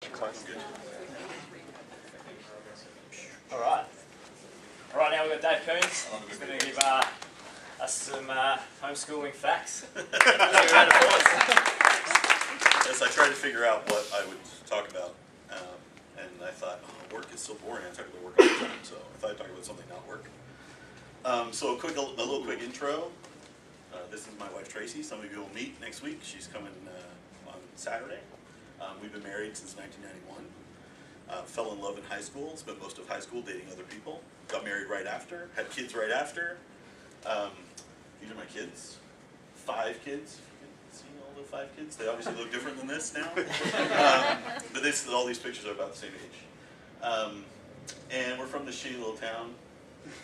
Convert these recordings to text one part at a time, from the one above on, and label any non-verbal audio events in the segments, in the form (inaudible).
Good. All right. All right, now we've got Dave Coons. He's going to give uh, us some uh, homeschooling facts. Give a round of applause. Yes, I tried to figure out what I would talk about, um, and I thought, oh, work is so boring. I talk about work all the time, so I thought I'd talk about something not work. Um, so a quick, a little quick intro. Uh, this is my wife Tracy. Some of you will meet next week. She's coming uh, on Saturday. Um, we've been married since 1991. Uh, fell in love in high school. Spent most of high school dating other people. Got married right after. Had kids right after. Um, these are my kids. Five kids. You See all the five kids? They obviously look different than this now. (laughs) um, but this, all these pictures are about the same age. Um, and we're from this shitty little town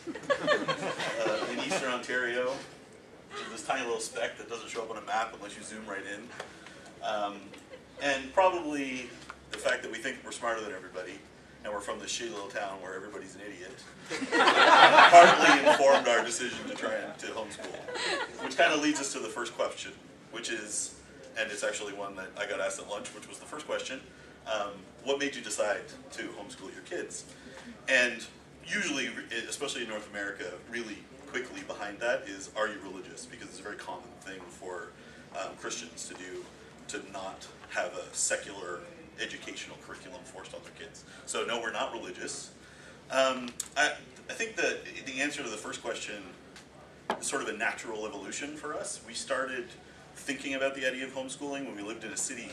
uh, in eastern Ontario. This tiny little speck that doesn't show up on a map unless you zoom right in. Um, and probably the fact that we think we're smarter than everybody, and we're from this shitty little town where everybody's an idiot, (laughs) partly informed our decision to try and to homeschool. Which kind of leads us to the first question, which is, and it's actually one that I got asked at lunch, which was the first question. Um, what made you decide to homeschool your kids? And usually, especially in North America, really quickly behind that is, are you religious? Because it's a very common thing for um, Christians to do, to not have a secular educational curriculum forced on their kids. So no, we're not religious. Um, I, I think that the answer to the first question is sort of a natural evolution for us. We started thinking about the idea of homeschooling when we lived in a city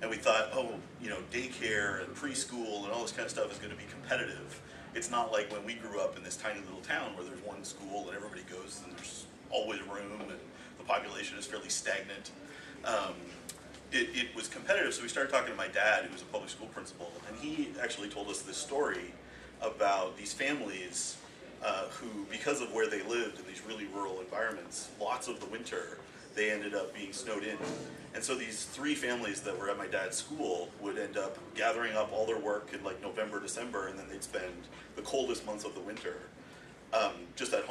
and we thought, oh, you know, daycare and preschool and all this kind of stuff is going to be competitive. It's not like when we grew up in this tiny little town where there's one school and everybody goes and there's always room and the population is fairly stagnant. Um, it, it was competitive, so we started talking to my dad, who was a public school principal, and he actually told us this story about these families uh, who, because of where they lived in these really rural environments, lots of the winter they ended up being snowed in. And so these three families that were at my dad's school would end up gathering up all their work in like November, December, and then they'd spend the coldest months of the winter um, just at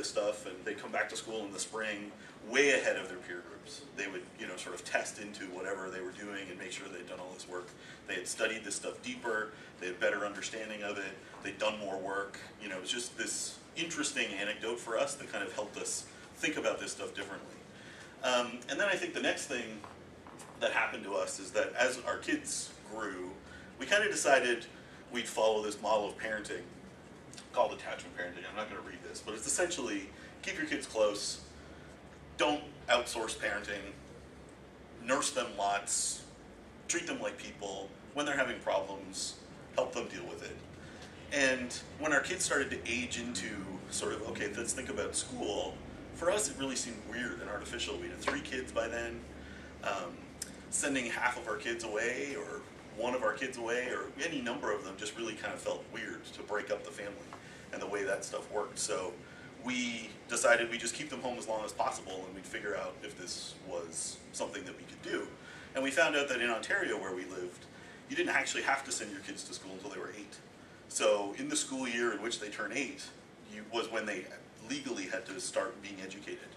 this stuff, and they'd come back to school in the spring way ahead of their peer groups. They would, you know, sort of test into whatever they were doing and make sure they'd done all this work. They had studied this stuff deeper, they had better understanding of it, they'd done more work. You know, it was just this interesting anecdote for us that kind of helped us think about this stuff differently. Um, and then I think the next thing that happened to us is that as our kids grew, we kind of decided we'd follow this model of parenting called attachment parenting. I'm not going to read this, but it's essentially keep your kids close, don't outsource parenting, nurse them lots, treat them like people. When they're having problems, help them deal with it. And when our kids started to age into sort of, okay, let's think about school, for us it really seemed weird and artificial. We had three kids by then. Um, sending half of our kids away or one of our kids away or any number of them just really kind of felt weird to break up the family and the way that stuff worked. So we decided we'd just keep them home as long as possible and we'd figure out if this was something that we could do. And we found out that in Ontario where we lived, you didn't actually have to send your kids to school until they were eight. So in the school year in which they turn eight, you, was when they legally had to start being educated.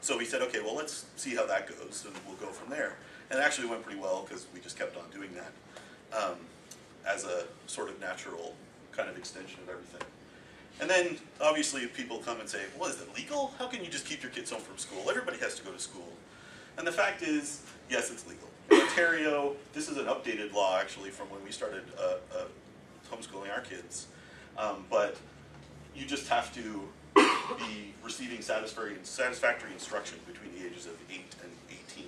So we said, okay, well, let's see how that goes, and we'll go from there. And it actually went pretty well because we just kept on doing that um, as a sort of natural kind of extension of everything. And then, obviously, if people come and say, well, is it legal? How can you just keep your kids home from school? Everybody has to go to school. And the fact is, yes, it's legal. Ontario, this is an updated law, actually, from when we started uh, uh, homeschooling our kids. Um, but you just have to be receiving satisfactory, satisfactory instruction between the ages of 8 and 18.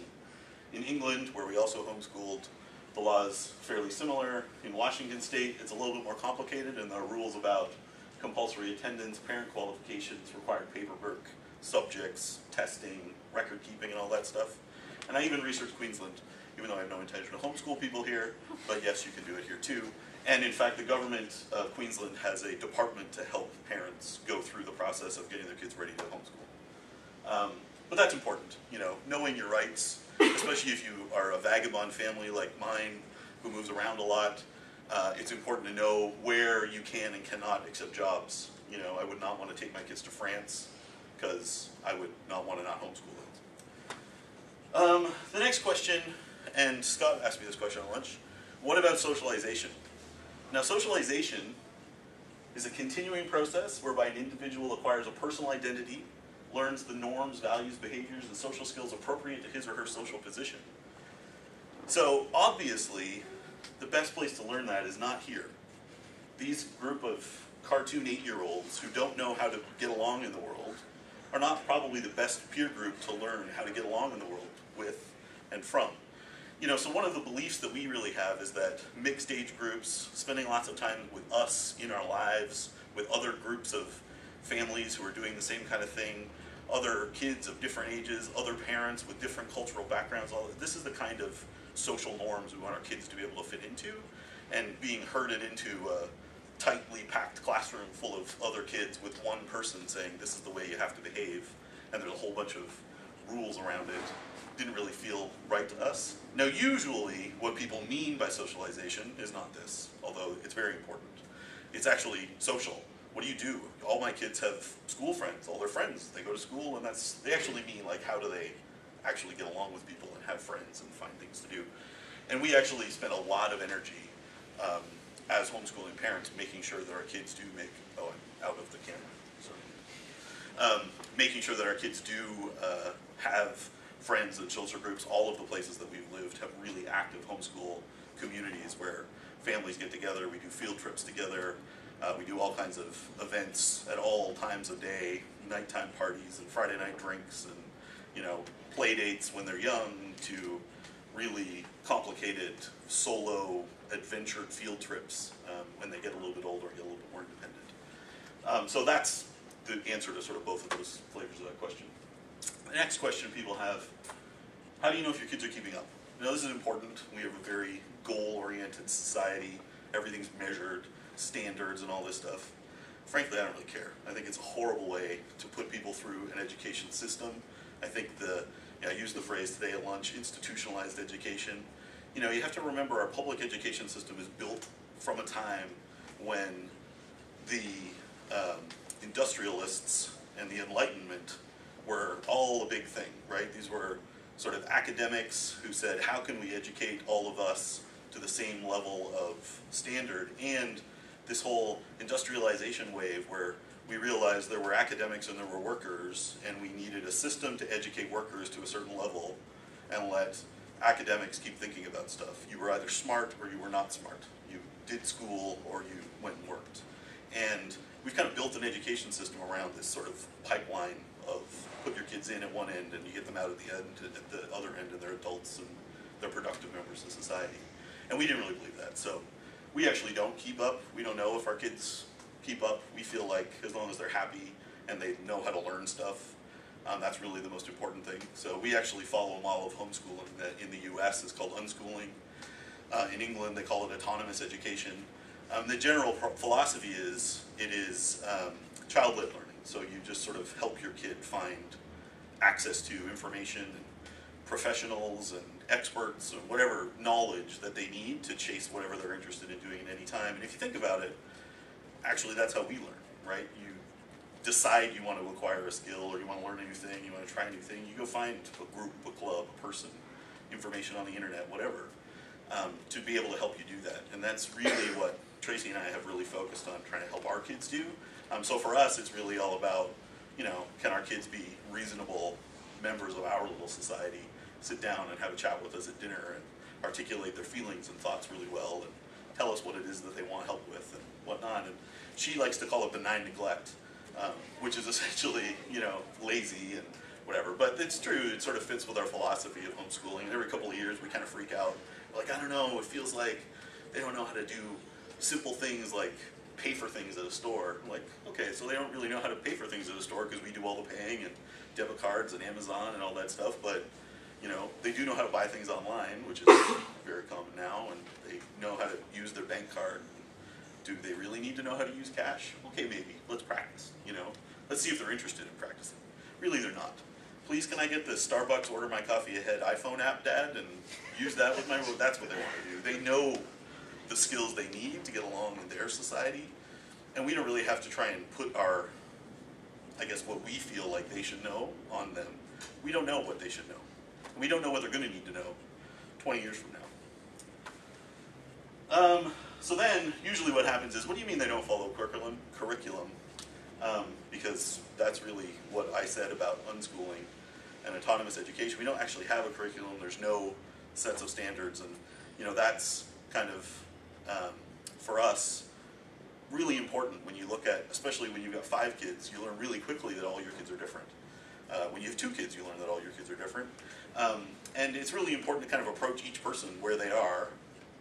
In England, where we also homeschooled, the law is fairly similar. In Washington state, it's a little bit more complicated, and are rules about compulsory attendance, parent qualifications, required paperwork, subjects, testing, record keeping, and all that stuff. And I even researched Queensland, even though I have no intention to homeschool people here, but yes, you can do it here too. And in fact, the government of Queensland has a department to help parents go through the process of getting their kids ready to homeschool. Um, but that's important, you know, knowing your rights, especially if you are a vagabond family like mine who moves around a lot. Uh, it's important to know where you can and cannot accept jobs. You know, I would not want to take my kids to France because I would not want to not homeschool them. Um, the next question, and Scott asked me this question at lunch, What about socialization? Now, socialization is a continuing process whereby an individual acquires a personal identity, learns the norms, values, behaviors, and social skills appropriate to his or her social position. So, obviously, the best place to learn that is not here. These group of cartoon eight year olds who don't know how to get along in the world are not probably the best peer group to learn how to get along in the world with and from. You know, so one of the beliefs that we really have is that mixed age groups, spending lots of time with us in our lives, with other groups of families who are doing the same kind of thing, other kids of different ages, other parents with different cultural backgrounds, all this is the kind of social norms we want our kids to be able to fit into. And being herded into a tightly packed classroom full of other kids with one person saying this is the way you have to behave, and there's a whole bunch of rules around it didn't really feel right to us. Now, usually, what people mean by socialization is not this, although it's very important. It's actually social. What do you do? All my kids have school friends, all their friends. They go to school, and that's, they actually mean like how do they actually get along with people and have friends and find things to do. And we actually spend a lot of energy um, as homeschooling parents making sure that our kids do make, oh, I'm out of the camera, sorry. Um, making sure that our kids do uh, have friends and social groups, all of the places that we've lived have really active homeschool communities where families get together, we do field trips together, uh, we do all kinds of events at all times of day, nighttime parties and Friday night drinks and, you know, play dates when they're young to really complicated solo adventured field trips um, when they get a little bit older and get a little bit more independent. Um, so that's the answer to sort of both of those flavors of that question. The next question people have, how do you know if your kids are keeping up? You know, this is important. We have a very goal-oriented society. Everything's measured, standards and all this stuff. Frankly, I don't really care. I think it's a horrible way to put people through an education system. I think the, you know, I used the phrase today at lunch, institutionalized education. You know, you have to remember our public education system is built from a time when the um, industrialists and the Enlightenment were all a big thing, right? These were sort of academics who said, how can we educate all of us to the same level of standard? And this whole industrialization wave where we realized there were academics and there were workers, and we needed a system to educate workers to a certain level and let academics keep thinking about stuff. You were either smart or you were not smart. You did school or you went and worked. And we've kind of built an education system around this sort of pipeline of put your kids in at one end and you get them out at the end, at the other end, and they're adults and they're productive members of society. And we didn't really believe that. So we actually don't keep up. We don't know if our kids keep up. We feel like as long as they're happy and they know how to learn stuff, um, that's really the most important thing. So we actually follow a model of homeschooling that in the U.S. is called unschooling. Uh, in England, they call it autonomous education. Um, the general philosophy is it is um, child-led learning. So you just sort of help your kid find access to information and professionals and experts and whatever knowledge that they need to chase whatever they're interested in doing at any time. And if you think about it, actually that's how we learn, right? You decide you want to acquire a skill or you want to learn a new thing, you want to try a new thing, you go find a group, a club, a person, information on the internet, whatever, um, to be able to help you do that. And that's really what Tracy and I have really focused on trying to help our kids do. Um, so for us, it's really all about, you know, can our kids be reasonable members of our little society, sit down and have a chat with us at dinner and articulate their feelings and thoughts really well and tell us what it is that they want help with and whatnot. And she likes to call it benign neglect, um, which is (laughs) essentially, you know, lazy and whatever. But it's true, it sort of fits with our philosophy of homeschooling. And every couple of years we kind of freak out. We're like, I don't know, it feels like they don't know how to do simple things like pay for things at a store. Like, okay, so they don't really know how to pay for things at a store because we do all the paying and debit cards and Amazon and all that stuff, but you know, they do know how to buy things online, which is very common now, and they know how to use their bank card. Do they really need to know how to use cash? Okay, maybe. Let's practice, you know. Let's see if they're interested in practicing. Really, they're not. Please, can I get the Starbucks order my coffee ahead iPhone app, Dad, and use that with my, that's what they want to do. They know the skills they need to get along in their society. And we don't really have to try and put our, I guess, what we feel like they should know on them. We don't know what they should know. We don't know what they're going to need to know 20 years from now. Um, so then, usually what happens is, what do you mean they don't follow curriculum? Curriculum, um, because that's really what I said about unschooling and autonomous education. We don't actually have a curriculum. There's no sets of standards, and you know that's kind of um, for us really important when you look at, especially when you've got five kids, you learn really quickly that all your kids are different. Uh, when you have two kids, you learn that all your kids are different. Um, and it's really important to kind of approach each person where they are,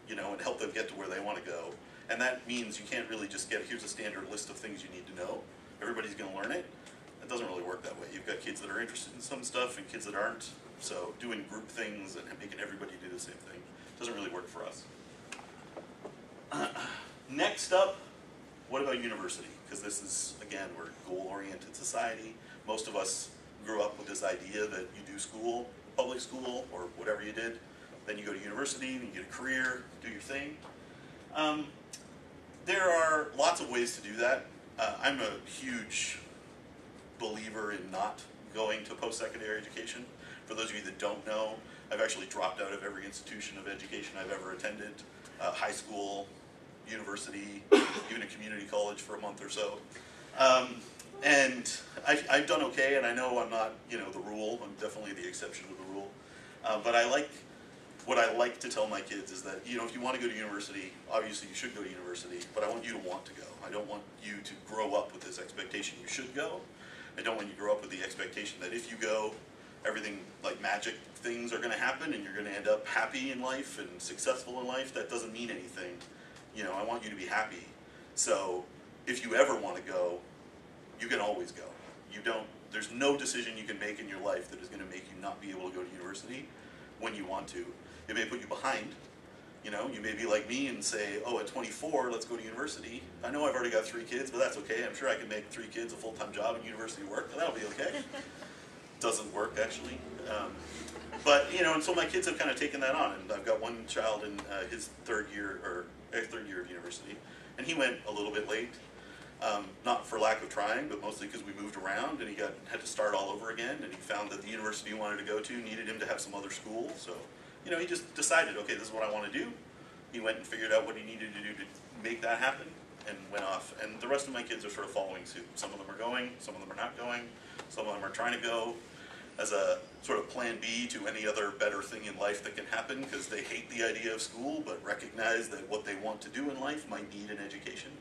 you know, and help them get to where they want to go. And that means you can't really just get, here's a standard list of things you need to know. Everybody's going to learn it. It doesn't really work that way. You've got kids that are interested in some stuff and kids that aren't. So doing group things and making everybody do the same thing doesn't really work for us. (clears throat) Next up, what about university? Because this is, again, we're a goal-oriented society. Most of us grew up with this idea that you do school, public school, or whatever you did, then you go to university, you get a career, do your thing. Um, there are lots of ways to do that. Uh, I'm a huge believer in not going to post-secondary education. For those of you that don't know, I've actually dropped out of every institution of education I've ever attended, uh, high school, university, (coughs) even a community college for a month or so. Um, and I, I've done okay, and I know I'm not, you know, the rule. I'm definitely the exception to the rule. Uh, but I like what I like to tell my kids is that you know if you want to go to university, obviously you should go to university. But I want you to want to go. I don't want you to grow up with this expectation you should go. I don't want you to grow up with the expectation that if you go, everything like magic things are going to happen and you're going to end up happy in life and successful in life. That doesn't mean anything. You know, I want you to be happy. So if you ever want to go, you can always go. You don't. There's no decision you can make in your life that is going to make you not be able to go to university when you want to. It may put you behind. You know, you may be like me and say, "Oh, at 24, let's go to university." I know I've already got three kids, but that's okay. I'm sure I can make three kids a full-time job and university work. And that'll be okay. (laughs) Doesn't work actually. Um, but you know, and so my kids have kind of taken that on, and I've got one child in uh, his third year or uh, third year of university, and he went a little bit late. Um, not for lack of trying, but mostly because we moved around and he got had to start all over again. And he found that the university he wanted to go to needed him to have some other school. So, you know, he just decided, okay, this is what I want to do. He went and figured out what he needed to do to make that happen, and went off. And the rest of my kids are sort of following suit. Some of them are going, some of them are not going, some of them are trying to go as a sort of plan B to any other better thing in life that can happen because they hate the idea of school but recognize that what they want to do in life might need an education.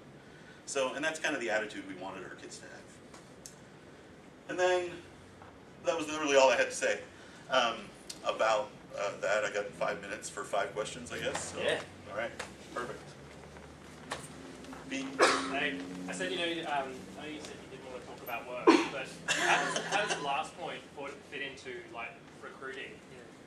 So, and that's kind of the attitude we wanted our kids to have. And then, that was literally all I had to say um, about uh, that. I got five minutes for five questions, I guess. So, Yeah. All right, perfect. B. Hey, I said, you know, um, I know you said you didn't want to talk about work, but how does, how does the last point fit fit into like recruiting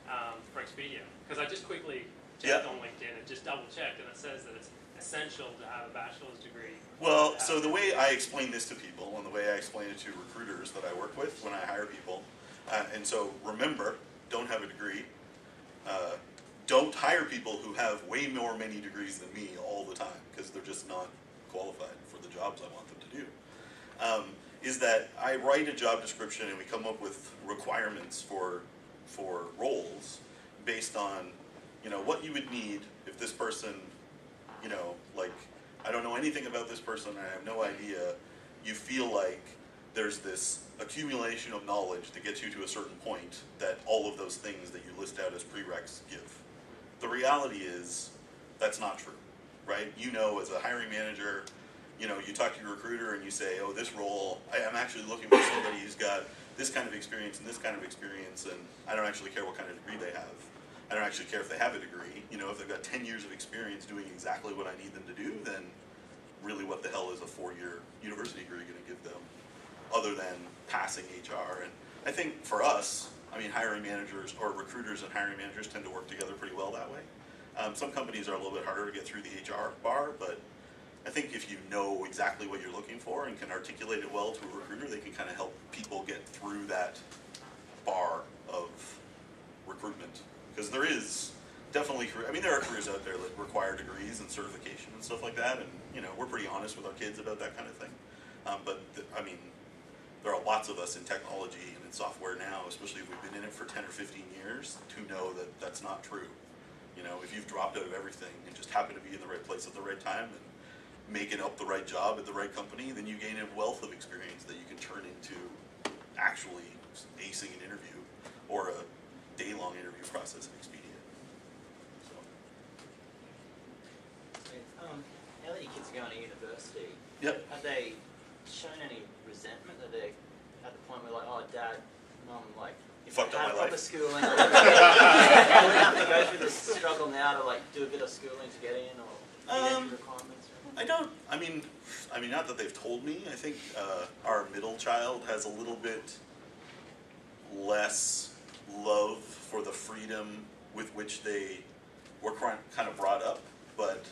um, for Expedia? Because I just quickly checked Yeah. on LinkedIn and just double checked, and it says that it's essential to have a bachelor's degree. Well, so the way I explain this to people, and the way I explain it to recruiters that I work with when I hire people, uh, and so remember, don't have a degree. Uh, don't hire people who have way more many degrees than me all the time because they're just not qualified for the jobs I want them to do. Um, is that I write a job description and we come up with requirements for for roles based on you know what you would need if this person you know, like, I don't know anything about this person, I have no idea, you feel like there's this accumulation of knowledge that gets you to a certain point that all of those things that you list out as prereqs give. The reality is, that's not true, right? You know, as a hiring manager, you know, you talk to your recruiter and you say, oh, this role, I am actually looking for somebody who's got this kind of experience and this kind of experience, and I don't actually care what kind of degree they have. I don't actually care if they have a degree. You know, if they've got 10 years of experience doing exactly what I need them to do, then really what the hell is a four year university degree going to give them other than passing HR? And I think for us, I mean, hiring managers or recruiters and hiring managers tend to work together pretty well that way. Um, some companies are a little bit harder to get through the HR bar, but I think if you know exactly what you're looking for and can articulate it well to a recruiter, they can kind of help people get through that bar of recruitment. Because there is definitely, I mean, there are careers out there that require degrees and certification and stuff like that, and, you know, we're pretty honest with our kids about that kind of thing. Um, but, th- I mean, there are lots of us in technology and in software now, especially if we've been in it for ten or fifteen years, to know that that's not true. You know, if you've dropped out of everything and just happen to be in the right place at the right time and making up the right job at the right company, then you gain a wealth of experience that you can turn into actually acing an interview or a day-long interview process at Expedia. So, Um, now that your kids are going to university, yep. have they shown any resentment? Are they at the point where like, oh, dad, mum, like, if Fucked I up had my proper life." schooling, I would have to go through this struggle now to like do a bit of schooling to get in or Um, requirements. I don't. I mean, I mean, not that they've told me. I think uh, our middle child has a little bit less love for the freedom with which they were kind of brought up. But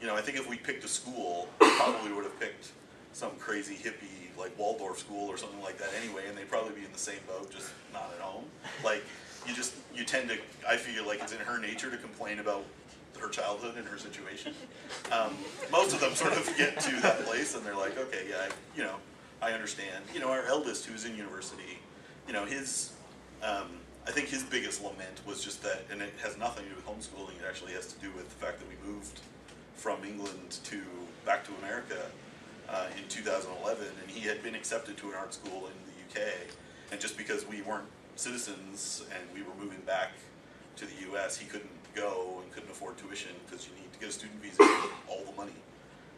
you know, I think if we picked a school, we probably would have picked some crazy hippie like Waldorf school or something like that anyway, and they'd probably be in the same boat, just not at home. Like you just you tend to. I feel like it's in her nature to complain about her childhood and her situation. Um, most of them sort of get to that place and they're like, okay, yeah, I, you know, I understand. You know, our eldest who's in university, you know, his, um, I think his biggest lament was just that, and it has nothing to do with homeschooling. It actually has to do with the fact that we moved from England to back to America uh, in 2011, and he had been accepted to an art school in the UK, and just because we weren't citizens and we were moving back to the U.S., he couldn't go and couldn't afford tuition because you need to get a student visa, all the money.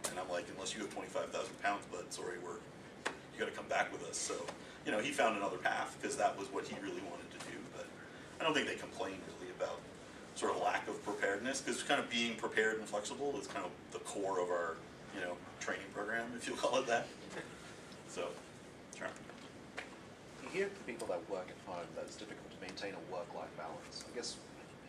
And I'm like, unless you have 25,000 pounds, bud, sorry, we're you got to come back with us. So, you know, he found another path because that was what he really wanted to do. But I don't think they complained really about sort of lack of preparedness because kind of being prepared and flexible is kind of the core of our, you know, training program, if you'll call it that. So, sure. You hear from people that work at home that it's difficult to maintain a work-life balance. I guess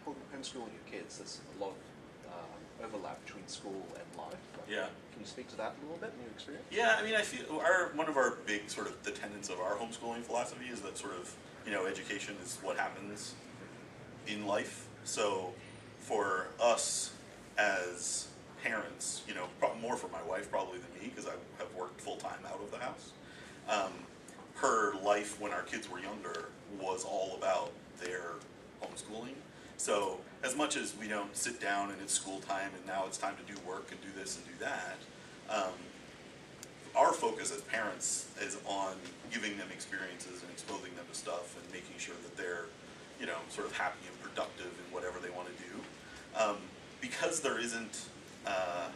homeschooling your kids, there's a lot of um, overlap between school and life. Like, Yeah. Can you speak to that a little bit in your experience? Yeah, I mean, I feel our one of our big sort of the tenets of our homeschooling philosophy is that sort of you know education is what happens in life. So for us as parents, you know, more for my wife probably than me because I have worked full time out of the house. Um, her life when our kids were younger was all about their homeschooling. So as much as we don't sit down and it's school time and now it's time to do work and do this and do that, um, our focus as parents is on giving them experiences and exposing them to stuff and making sure that they're, you know, sort of happy and productive in whatever they want to do. Um, because there isn't, uh,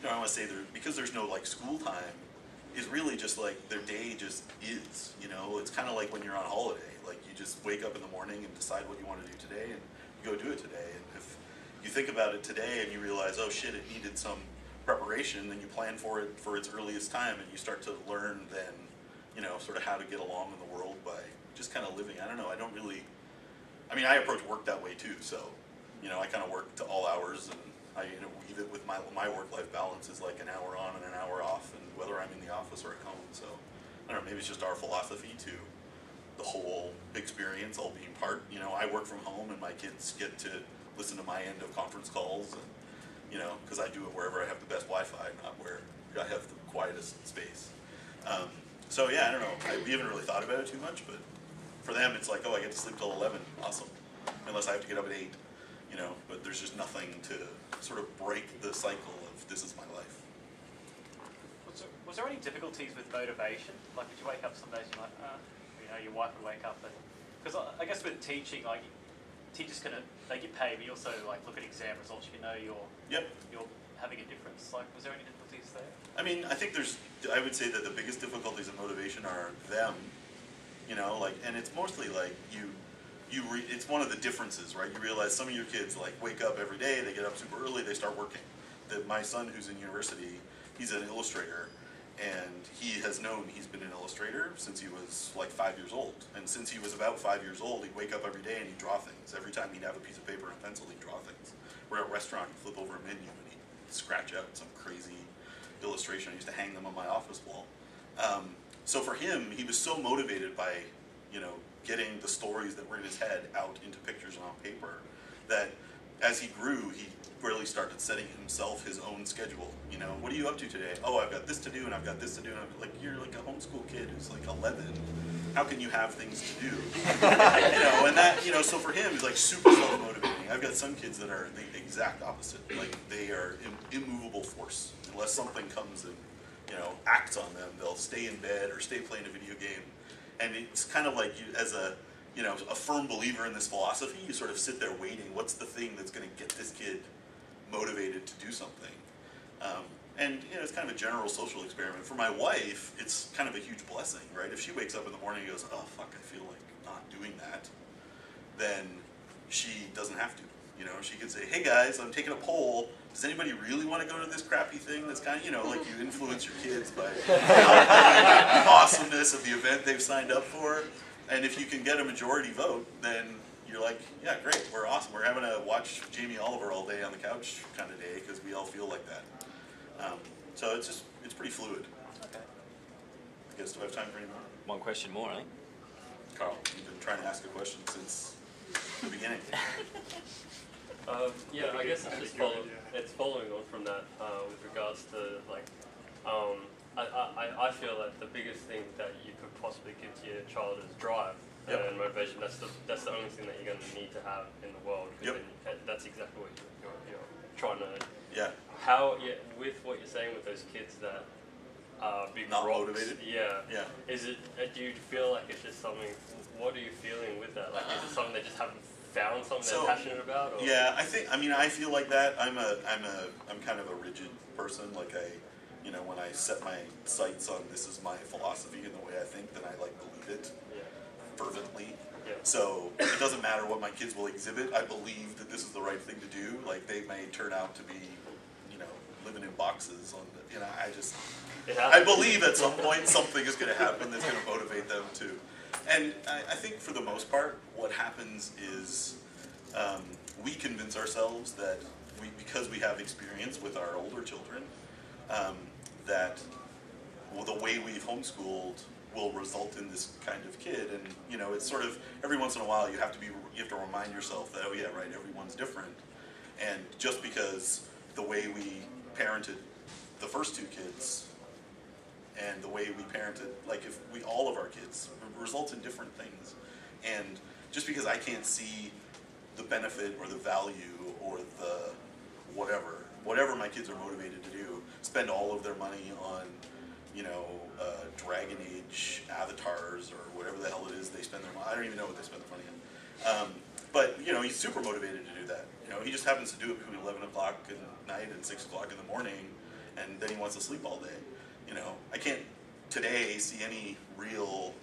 you know, I want to say there because there's no like school time, is really just like their day just is. You know, it's kind of like when you're on holiday. Like you just wake up in the morning and decide what you want to do today, and you go do it today. And if you think about it today and you realize, oh shit, it needed some preparation, then you plan for it for its earliest time, and you start to learn then, you know, sort of how to get along in the world by just kind of living. I don't know. I don't really. I mean, I approach work that way too. So, you know, I kind of work to all hours, and I you know weave it with my my work life balance is like an hour on and an hour off, and whether I'm in the office or at home. So, I don't know. Maybe it's just our philosophy to the whole experience all being part. You know, I work from home, and my kids get to listen to my end of conference calls, and you know, because I do it wherever I have the best Wi-Fi, not where I have the quietest space. Um, so yeah, I don't know. I, we haven't really thought about it too much, but for them, it's like, oh, I get to sleep till eleven, awesome. Unless I have to get up at eight, you know. But there's just nothing to sort of break the cycle of this is my life. Was there, was there any difficulties with motivation? Like, did you wake up some days and you're like, uh, you know, your wife would wake up and, because I, I guess with teaching, like, teachers can, they get paid, but you also, like, look at exam results, you know you're, Yep. you're having a difference. Like, was there any difficulties there? I mean, I think there's. I would say that the biggest difficulties of motivation are them. You know, like, and it's mostly like you. You it's one of the differences, right? You realize some of your kids like wake up every day, they get up super early, they start working. That my son, who's in university, he's an illustrator, and he has known he's been an illustrator since he was like five years old. And since he was about five years old, he'd wake up every day and he'd draw things. Every time he'd have a piece of paper and pencil, he'd draw things. We're at a restaurant, he'd flip over a menu and he'd scratch out some crazy illustration. I used to hang them on my office wall. Um, so for him, he was so motivated by, you know, getting the stories that were in his head out into pictures and on paper that as he grew, he really started setting himself his own schedule. You know, what are you up to today? Oh, I've got this to do and I've got this to do. And I'm like, you're like a homeschool kid who's like 11. How can you have things to do? (laughs) you know, and that, you know, so for him, he's like super self-motivating. I've got some kids that are the exact opposite. Like they are Im- immovable force. Unless something comes and you know acts on them, they'll stay in bed or stay playing a video game. And it's kind of like you, as a you know a firm believer in this philosophy, you sort of sit there waiting. What's the thing that's going to get this kid motivated to do something? Um, and you know, it's kind of a general social experiment. For my wife, it's kind of a huge blessing, right? If she wakes up in the morning and goes, "Oh fuck, I feel like not doing that," then she doesn't have to. You know, she could say, "Hey guys, I'm taking a poll. Does anybody really want to go to this crappy thing?" That's kind of, you know, like you influence your kids by the awesomeness of the event they've signed up for. And if you can get a majority vote, then you're like, "Yeah, great, we're awesome. We're having a watch Jamie Oliver all day on the couch kind of day because we all feel like that." Um, so it's just it's pretty fluid. Okay. I guess do I have time for any more? One question more, I think. Carl, you've been trying to ask a question since the beginning. (laughs) Um, yeah, I guess it's just follow, it's following on from that uh, with regards to like, um, I, I, I feel like the biggest thing that you could possibly give to your child is drive Yep. and motivation. That's the that's the only thing that you're going to need to have in the world. Yep. then that's exactly what you're, you're, you're trying to. Yeah. How yeah, with what you're saying with those kids that are big Not rocks, motivated? Yeah. Yeah. Is it? Uh, do you feel like it's just something? What are you feeling with that? Like, is it something they just haven't found something So, they're passionate about? Or? Yeah, I think. I mean, I feel like that. I'm a. I'm a. I'm kind of a rigid person. Like I, you know, when I set my sights on this is my philosophy and the way I think, then I like believe it Yeah. fervently. Yeah. So it doesn't matter what my kids will exhibit. I believe that this is the right thing to do. Like they may turn out to be, you know, living in boxes on. The, you know, I just. I believe at some point something is going to happen that's going to motivate them to. And I, I think for the most part, what happens is um, we convince ourselves that we, because we have experience with our older children, um, that well, the way we've homeschooled will result in this kind of kid. And you know, it's sort of every once in a while you have to be you have to remind yourself that oh yeah right everyone's different. And just because the way we parented the first two kids and the way we parented, like if we all of our kids results in different things, and just because I can't see the benefit or the value or the whatever, whatever my kids are motivated to do, spend all of their money on, you know, uh, Dragon Age avatars or whatever the hell it is they spend their money. I don't even know what they spend their money on. Um, but you know, he's super motivated to do that. You know, he just happens to do it between eleven o'clock at night and six o'clock in the morning, and then he wants to sleep all day. You know, I can't today see any real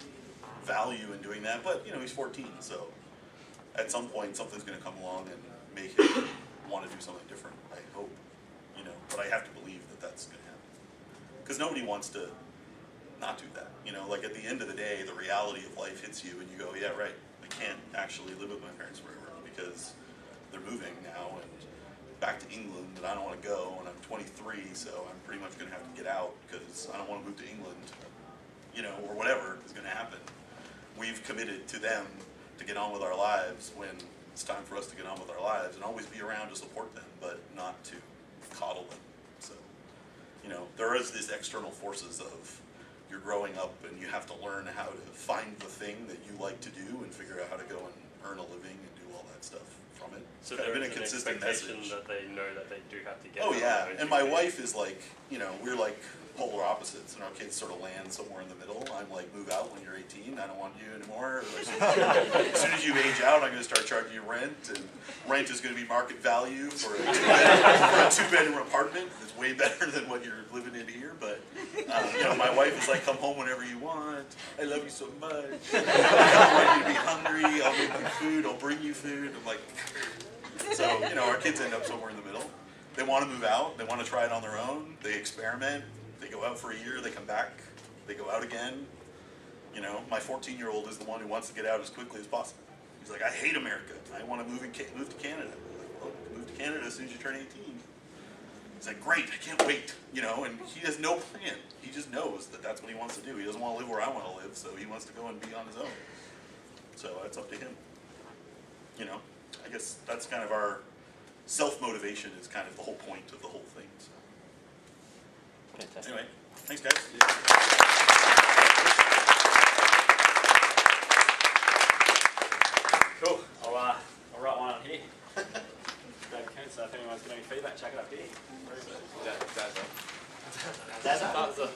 value in doing that. But you know, he's fourteen, so at some point something's going to come along and make him want to do something different. I hope, you know, but I have to believe that that's going to happen because nobody wants to not do that. You know, like at the end of the day, the reality of life hits you, and you go, "Yeah, right. I can't actually live with my parents forever because they're moving now and back to England, and I don't want to go. And I'm 23, so I'm pretty much going to have to get out because I don't want to move to England, you know, or whatever is going to happen. We've committed to them to get on with our lives when it's time for us to get on with our lives, and always be around to support them, but not to coddle them. So you know, there is these external forces of you're growing up and you have to learn how to find the thing that you like to do and figure out how to go and earn a living and do all that stuff from it. So kind there been is a an consistent expectation message. that they know that they do have to get. Oh yeah, and my wife is like, you know, we're like polar opposites, and our kids sort of land somewhere in the middle. I'm like, move out when you're 18. I don't want you anymore. (laughs) As soon as you, age out, I'm going to start charging you rent, and rent is going to be market value for a two bedroom, two apartment. It's way better than what you're living in here. But um, you know, my wife is like, come home whenever you want. I love you so much. I want you to be hungry. I'll make you food. I'll bring you food. I'm like. (laughs) So, you know, our kids end up somewhere in the middle. They want to move out, they want to try it on their own, they experiment, they go out for a year, they come back, they go out again. You know, my 14 year old is the one who wants to get out as quickly as possible. He's like, I hate America. I want to move, in, move to Canada. Like, well, move to Canada as soon as you turn 18. He's like, great, I can't wait. You know, and he has no plan. He just knows that that's what he wants to do. He doesn't want to live where I want to live, so he wants to go and be on his own. So uh, it's up to him. You know, I guess that's kind of our self motivation is kind of the whole point of the whole thing. So. Fantastic. Anyway, thanks guys. Cool. I'll, uh, I'll write one on here. (laughs) Dave Coons, so if anyone's got any feedback, chuck it up here. That, that's Dazza?